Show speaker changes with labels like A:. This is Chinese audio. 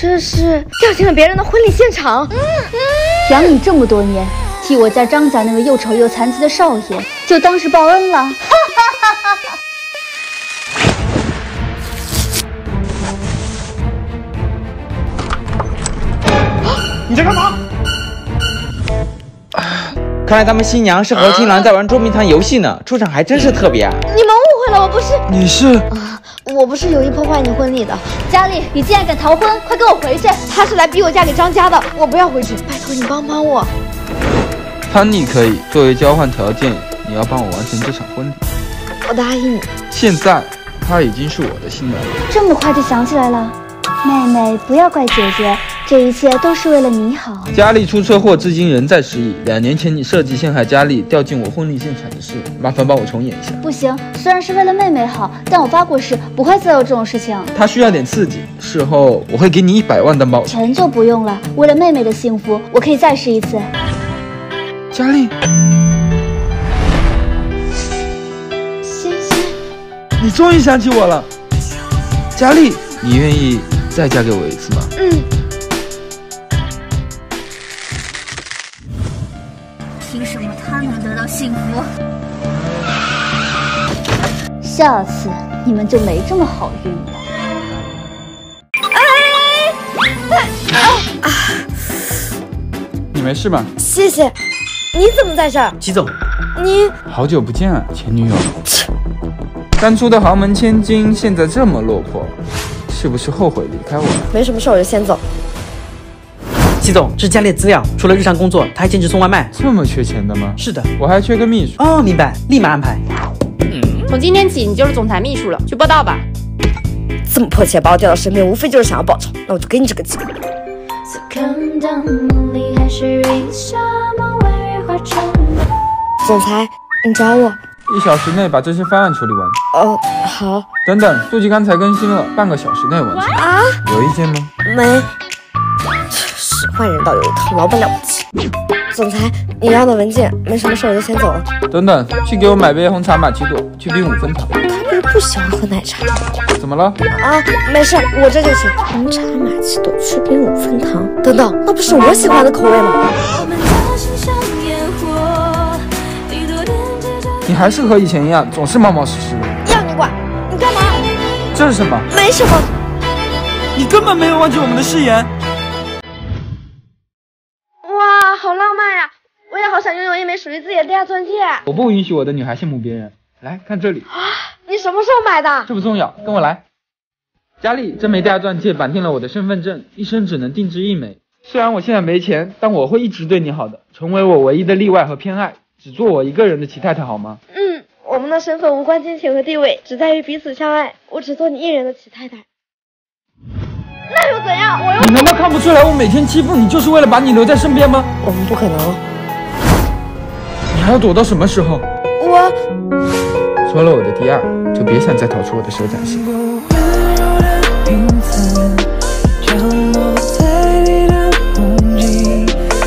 A: 这是掉进了别人的婚礼现场。嗯
B: 嗯，养你这么多年，替我家张家那个又丑又残疾的少爷，就当是报恩了。哈哈哈哈哈！
C: 你在干嘛？
D: 看来他们新娘是和新郎在玩捉迷藏游戏呢，出场还真是特别啊！
A: 你们误会了，我不是，
C: 你是
A: 啊，我不是有意破坏你婚礼的。
B: 佳丽，你竟然敢逃婚，快跟我回去！
A: 他是来逼我嫁给张家的，我不要回去，拜托你帮帮我。
C: 潘妮可以，作为交换条件，你要帮我完成这场婚礼。
A: 我答应你。
C: 现在她已经是我的新娘了。
B: 这么快就想起来了？妹妹，不要怪姐姐，这一切都是为了你好。
C: 佳丽出车祸，至今仍在失忆。两年前你设计陷害佳丽，掉进我婚礼现场的事，麻烦帮我重演一下。
B: 不行，虽然是为了妹妹好，但我发过誓，不会再有这种事情。
C: 她需要点刺激，事后我会给你一百万当报酬。
B: 钱就不用了，为了妹妹的幸福，我可以再试一次。
C: 佳丽，
A: 欣欣，
C: 你终于想起我了。佳丽，你愿意？再嫁给我一次吗？
A: 嗯。
B: 凭什么他能得到幸福？下次你们就没这么好运了。
A: 哎哎！啊！
C: 你没事吧？
A: 谢谢。你怎么在这儿？
E: 齐总，
A: 你
C: 好久不见啊，前女友。当初的豪门千金，现在这么落魄。是不是后悔离开我了？
A: 没什么事，我就先走。
E: 齐总，这是家里的资料。除了日常工作，他还兼职送外卖。
C: 这么缺钱的吗？
E: 是的，
C: 我还缺个秘书。
E: 哦，明白，立马安排。
F: 从今天起，你就是总裁秘书了，去报道吧。
A: 这么迫切把我调到身边，无非就是想要报仇。那我就给你这个机会。总裁，你找我。
C: 一小时内把这些方案处理完。
A: 哦，好。
C: 等等，数据刚才更新了，半个小时内完成。啊？有意见吗？
A: 没。使坏人倒有一套，老板了不起。总裁，你要的文件，没什么事，我就先走了。
C: 等等，去给我买杯红茶玛奇朵，去冰五分糖。
A: 他不是不喜欢喝奶茶？
C: 怎么了？
A: 啊，没事，我这就去。红茶玛奇朵，去冰五分糖。等等，那不是我喜欢的口味吗？
C: 你还是和以前一样，总是冒冒失失
A: 的。要你管？你干嘛？
C: 这是什么？
A: 没什么。
C: 你根本没有忘记我们的誓言。
A: 想拥有一枚属于自己的第二钻戒。
C: 我不允许我的女孩羡慕别人。来看这里。
A: 啊！你什么时候买的？
C: 这不重要，跟我来。佳丽，这枚第二钻戒绑定了我的身份证，一生只能定制一枚。虽然我现在没钱，但我会一直对你好的，成为我唯一的例外和偏爱。只做我一个人的齐太太好吗？
A: 嗯，我们的身份无关金钱和地位，只在于彼此相爱。我只做你一人的齐太太。那又怎样？我又……
C: 你难道看不出来我每天欺负你就是为了把你留在身边吗？
A: 我们不可能。
C: 你要躲到什么时候？
A: 我
C: 说了我的第二就别想再逃出我的手掌心。